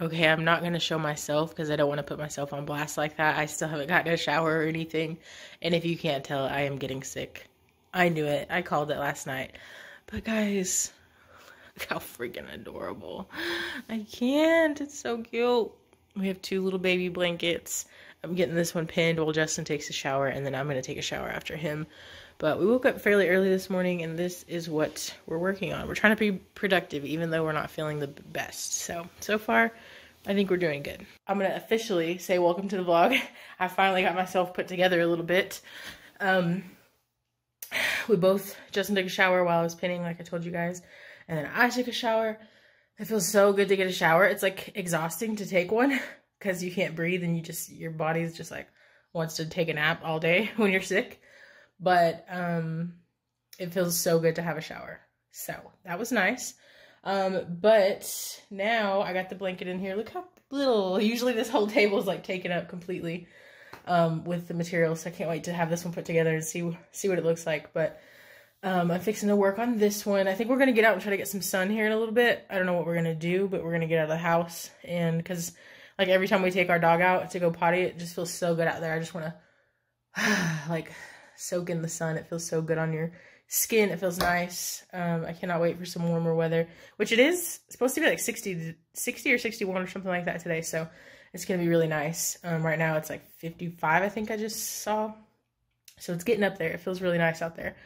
Okay, I'm not going to show myself because I don't want to put myself on blast like that. I still haven't gotten a shower or anything. And if you can't tell, I am getting sick. I knew it. I called it last night. But guys, look how freaking adorable. I can't. It's so cute. We have two little baby blankets. I'm getting this one pinned while Justin takes a shower, and then I'm going to take a shower after him. But we woke up fairly early this morning, and this is what we're working on. We're trying to be productive, even though we're not feeling the best. So, so far, I think we're doing good. I'm going to officially say welcome to the vlog. I finally got myself put together a little bit. Um, we both, Justin took a shower while I was pinning, like I told you guys. And then I took a shower. It feels so good to get a shower. It's like exhausting to take one because you can't breathe and you just, your body's just like wants to take a nap all day when you're sick but um, it feels so good to have a shower. So that was nice. Um, but now I got the blanket in here. Look how little. Usually this whole table is like taken up completely um, with the material. So I can't wait to have this one put together and see see what it looks like. But um, I'm fixing to work on this one. I think we're going to get out and try to get some sun here in a little bit. I don't know what we're going to do, but we're going to get out of the house. And because like every time we take our dog out to go potty, it just feels so good out there. I just want to like soak in the sun. It feels so good on your skin. It feels nice. Um, I cannot wait for some warmer weather, which it is supposed to be like 60, 60 or 61 or something like that today. So it's going to be really nice. Um, right now it's like 55, I think I just saw. So it's getting up there. It feels really nice out there.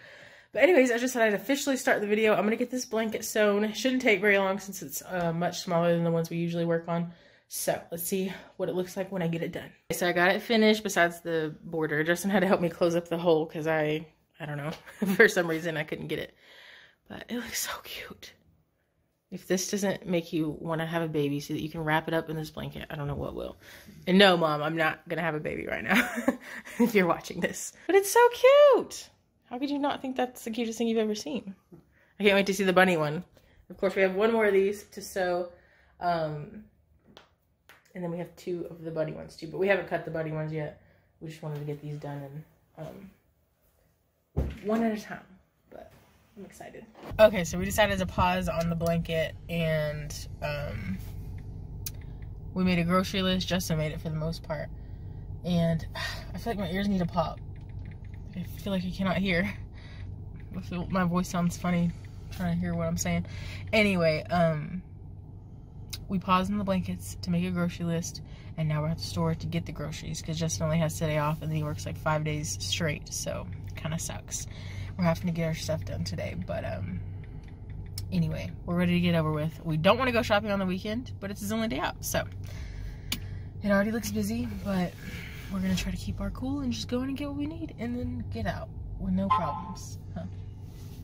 But anyways, I just thought I'd officially start the video. I'm going to get this blanket sewn. It shouldn't take very long since it's uh, much smaller than the ones we usually work on. So let's see what it looks like when I get it done. So I got it finished besides the border. Justin had to help me close up the hole because I, I don't know, for some reason I couldn't get it. But it looks so cute. If this doesn't make you want to have a baby so that you can wrap it up in this blanket, I don't know what will. And no, mom, I'm not going to have a baby right now if you're watching this. But it's so cute. How could you not think that's the cutest thing you've ever seen? I can't wait to see the bunny one. Of course, we have one more of these to sew. Um, and then we have two of the buddy ones too, but we haven't cut the buddy ones yet. We just wanted to get these done and um, one at a time. But I'm excited. Okay, so we decided to pause on the blanket and um, we made a grocery list. Justin made it for the most part. And I feel like my ears need to pop. I feel like I cannot hear. I feel my voice sounds funny trying to hear what I'm saying. Anyway, um, we paused in the blankets to make a grocery list, and now we're at the store to get the groceries because Justin only has today off and he works like five days straight, so kind of sucks. We're having to get our stuff done today, but um, anyway, we're ready to get over with. We don't want to go shopping on the weekend, but it's his only day out, so it already looks busy, but we're gonna try to keep our cool and just go in and get what we need and then get out with no problems, huh?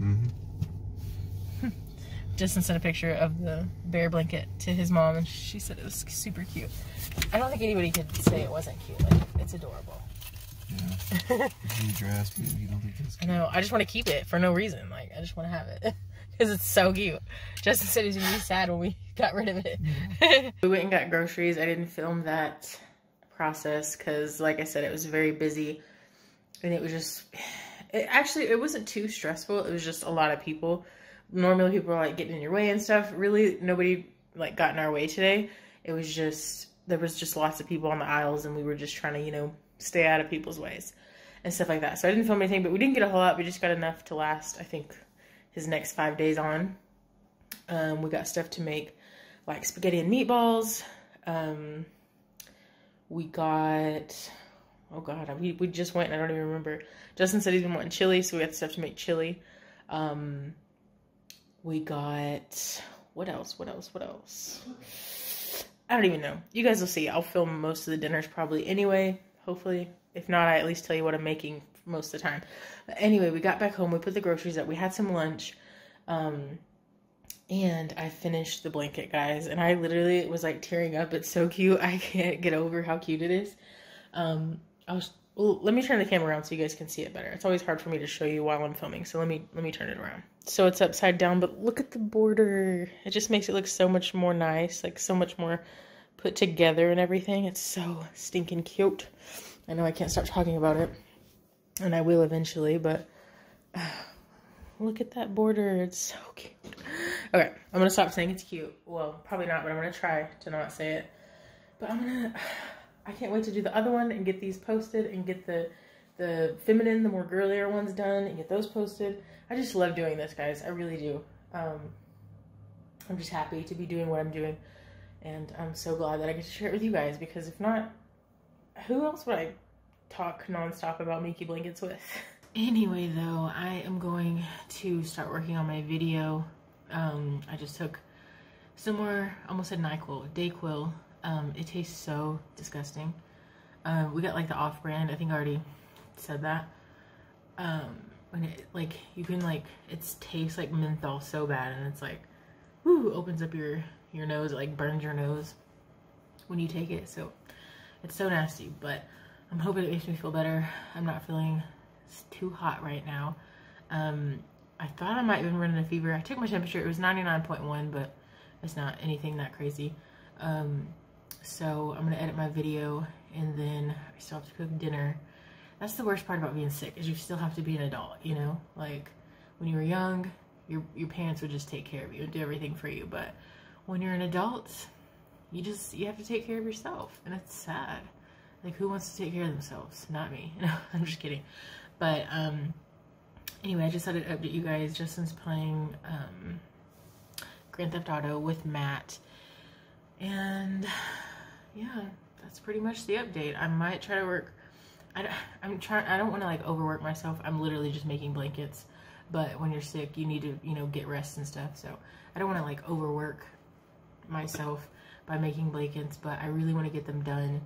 Mm-hmm. Justin sent a picture of the bear blanket to his mom, and she said it was super cute. I don't think anybody could say it wasn't cute. Like, it's adorable. Yeah. huge ass You don't think it's cute. I know. I just want to keep it for no reason. Like, I just want to have it. Because it's so cute. Justin said he's going to be sad when we got rid of it. Yeah. we went and got groceries. I didn't film that process because, like I said, it was very busy. And it was just... It, actually, it wasn't too stressful. It was just a lot of people normally people are like getting in your way and stuff. Really, nobody like got in our way today. It was just there was just lots of people on the aisles, and we were just trying to you know stay out of people's ways and stuff like that. So I didn't film anything, but we didn't get a whole lot. We just got enough to last. I think his next five days on. Um, we got stuff to make like spaghetti and meatballs. Um, we got oh god, we we just went I don't even remember. Justin said he's been wanting chili, so we got stuff to make chili. Um, we got, what else? What else? What else? I don't even know. You guys will see. I'll film most of the dinners probably anyway, hopefully. If not, I at least tell you what I'm making most of the time. But anyway, we got back home. We put the groceries up. We had some lunch. Um, and I finished the blanket, guys. And I literally was like tearing up. It's so cute. I can't get over how cute it is. Um, I was well, let me turn the camera around so you guys can see it better. It's always hard for me to show you while I'm filming, so let me let me turn it around. So it's upside down, but look at the border. It just makes it look so much more nice, like so much more put together and everything. It's so stinking cute. I know I can't stop talking about it, and I will eventually, but uh, look at that border. It's so cute. Okay, I'm gonna stop saying it's cute. Well, probably not, but I'm gonna try to not say it. But I'm gonna. I can't wait to do the other one and get these posted and get the the feminine, the more girlier ones done and get those posted. I just love doing this, guys. I really do. Um, I'm just happy to be doing what I'm doing, and I'm so glad that I get to share it with you guys. Because if not, who else would I talk nonstop about Minky blankets with? Anyway, though, I am going to start working on my video. Um, I just took some more, almost said NyQuil, DayQuil. Um, it tastes so disgusting. Um, we got like the off-brand. I think I already said that. Um, when it like you can like it tastes like menthol so bad, and it's like, whoo, opens up your your nose. It like burns your nose when you take it. So it's so nasty, but I'm hoping it makes me feel better. I'm not feeling too hot right now. Um, I thought I might have been running a fever. I took my temperature. It was 99.1, but it's not anything that crazy. Um, so I'm to edit my video and then I still have to cook dinner. That's the worst part about being sick is you still have to be an adult, you know? Like when you were young, your, your parents would just take care of you and do everything for you. But when you're an adult, you just, you have to take care of yourself and it's sad. Like who wants to take care of themselves? Not me. No, I'm just kidding. But um, anyway, I just thought I'd update you guys. Justin's playing um, Grand Theft Auto with Matt. And yeah, that's pretty much the update. I might try to work. I, I'm trying. I don't want to like overwork myself. I'm literally just making blankets. But when you're sick, you need to you know get rest and stuff. So I don't want to like overwork myself by making blankets. But I really want to get them done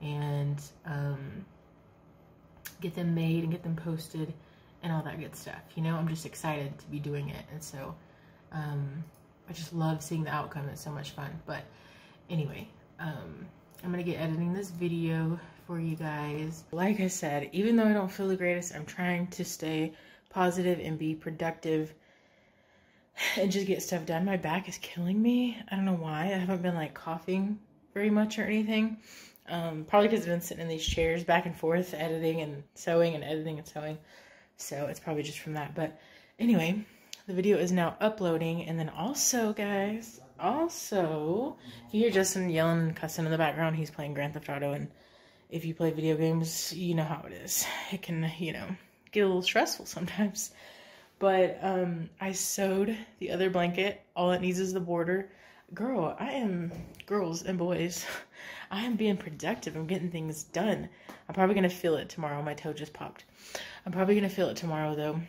and um, get them made and get them posted and all that good stuff. You know, I'm just excited to be doing it. And so um, I just love seeing the outcome. It's so much fun. But anyway, um, I'm to get editing this video for you guys. Like I said, even though I don't feel the greatest, I'm trying to stay positive and be productive and just get stuff done. My back is killing me. I don't know why. I haven't been like coughing very much or anything. Um, probably because I've been sitting in these chairs back and forth, editing and sewing and editing and sewing. So it's probably just from that. But anyway, the video is now uploading. And then also, guys, also, if you hear Justin yelling and cussing in the background, he's playing Grand Theft Auto. And if you play video games, you know how it is. It can, you know, get a little stressful sometimes. But um, I sewed the other blanket. All it needs is the border. Girl, I am, girls and boys, I am being productive. I'm getting things done. I'm probably going to feel it tomorrow. My toe just popped. I'm probably going to feel it tomorrow, though.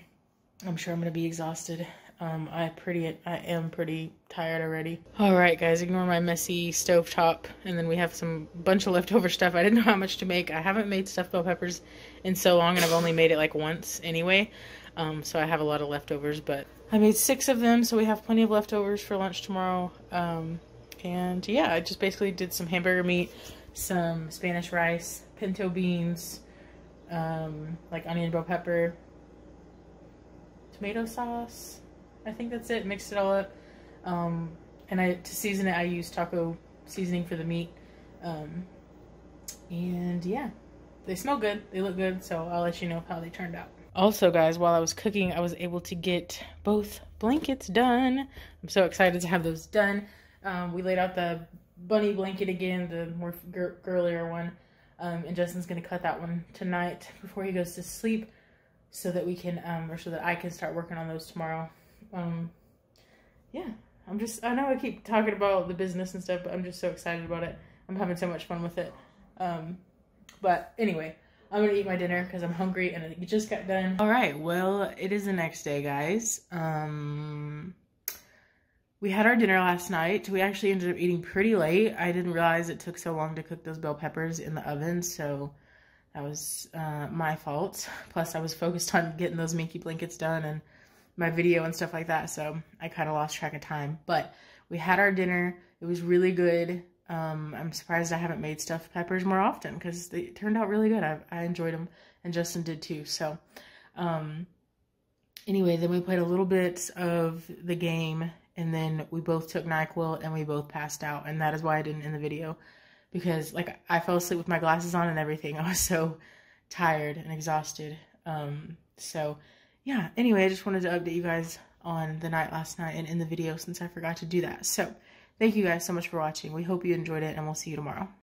I'm sure I'm going to be exhausted. Um, I pretty, I am pretty tired already. All right, guys, ignore my messy stove top. And then we have some bunch of leftover stuff. I didn't know how much to make. I haven't made stuffed bell peppers in so long, and I've only made it like once anyway. Um, so I have a lot of leftovers, but I made six of them, so we have plenty of leftovers for lunch tomorrow. Um, and yeah, I just basically did some hamburger meat, some Spanish rice, pinto beans, um, like onion bell pepper, tomato sauce. I think that's it. Mixed it all up. Um, and I to season it, I use taco seasoning for the meat. Um, and yeah, they smell good. They look good. So I'll let you know how they turned out. Also, guys, while I was cooking, I was able to get both blankets done. I'm so excited to have those done. Um, we laid out the bunny blanket again, the more gir girlier one. Um, and Justin's going to cut that one tonight before he goes to sleep so that we can, um, or so that I can start working on those tomorrow. Um, yeah, I'm just, I know I keep talking about the business and stuff, but I'm just so excited about it. I'm having so much fun with it. Um, but anyway, I'm gonna eat my dinner because I'm hungry and it just got done. All right, well, it is the next day, guys. Um, we had our dinner last night. We actually ended up eating pretty late. I didn't realize it took so long to cook those bell peppers in the oven, so that was uh, my fault. Plus, I was focused on getting those Minky blankets done and my video and stuff like that, so I kind of lost track of time. But we had our dinner. It was really good. Um, I'm surprised I haven't made stuffed peppers more often because they turned out really good. I, I enjoyed them, and Justin did too. So, um, anyway, then we played a little bit of the game and then we both took NyQuil and we both passed out. And that is why I didn't end the video because like I fell asleep with my glasses on and everything. I was so tired and exhausted. Um, so yeah, anyway, I just wanted to update you guys on the night last night and in the video since I forgot to do that. So thank you guys so much for watching. We hope you enjoyed it and we'll see you tomorrow.